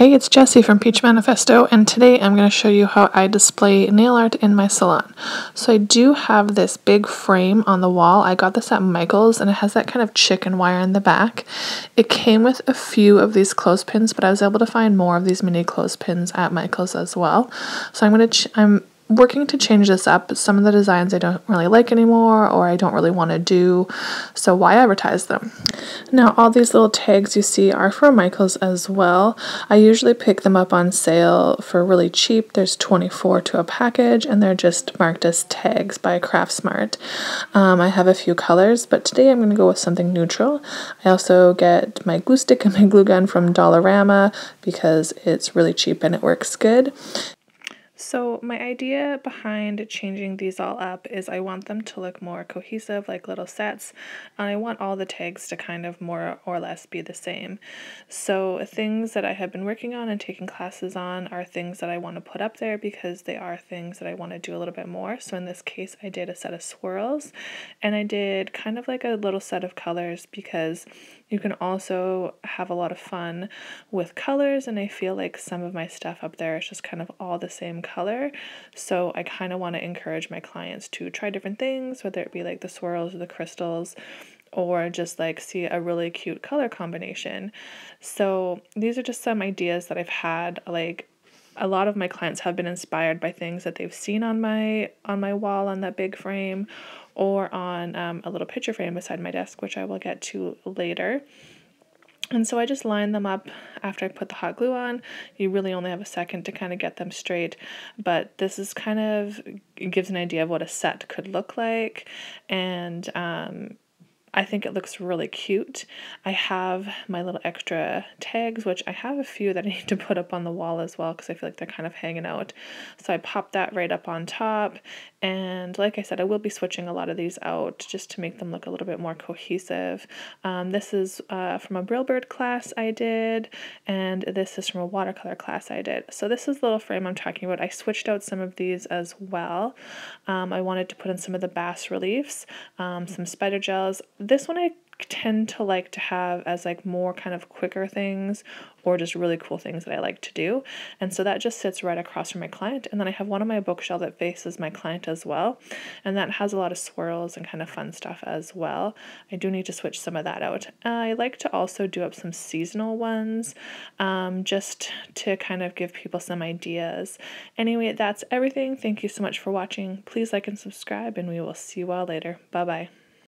Hey, it's Jessie from Peach Manifesto, and today I'm going to show you how I display nail art in my salon. So I do have this big frame on the wall. I got this at Michael's, and it has that kind of chicken wire in the back. It came with a few of these clothespins, but I was able to find more of these mini clothespins at Michael's as well. So I'm going to, I'm working to change this up. Some of the designs I don't really like anymore or I don't really want to do, so why advertise them? Now, all these little tags you see are from Michaels as well. I usually pick them up on sale for really cheap. There's 24 to a package and they're just marked as tags by Craftsmart. Um, I have a few colors, but today I'm going to go with something neutral. I also get my glue stick and my glue gun from Dollarama because it's really cheap and it works good. So my idea behind changing these all up is I want them to look more cohesive like little sets and I want all the tags to kind of more or less be the same. So things that I have been working on and taking classes on are things that I want to put up there because they are things that I want to do a little bit more. So in this case I did a set of swirls and I did kind of like a little set of colors because you can also have a lot of fun with colors and I feel like some of my stuff up there is just kind of all the same color. So I kind of want to encourage my clients to try different things, whether it be like the swirls or the crystals or just like see a really cute color combination. So these are just some ideas that I've had like a lot of my clients have been inspired by things that they've seen on my on my wall on that big frame or on um, a little picture frame beside my desk, which I will get to later. And so I just line them up after I put the hot glue on. You really only have a second to kind of get them straight, but this is kind of gives an idea of what a set could look like. And um, I think it looks really cute. I have my little extra tags, which I have a few that I need to put up on the wall as well because I feel like they're kind of hanging out. So I pop that right up on top. And like I said, I will be switching a lot of these out just to make them look a little bit more cohesive. Um, this is uh, from a BrillBird class I did, and this is from a watercolor class I did. So this is the little frame I'm talking about. I switched out some of these as well. Um, I wanted to put in some of the bas reliefs, um, some spider gels. This one I tend to like to have as like more kind of quicker things or just really cool things that I like to do. And so that just sits right across from my client. And then I have one on my bookshelf that faces my client as well. And that has a lot of swirls and kind of fun stuff as well. I do need to switch some of that out. I like to also do up some seasonal ones um, just to kind of give people some ideas. Anyway, that's everything. Thank you so much for watching. Please like and subscribe, and we will see you all later. Bye bye.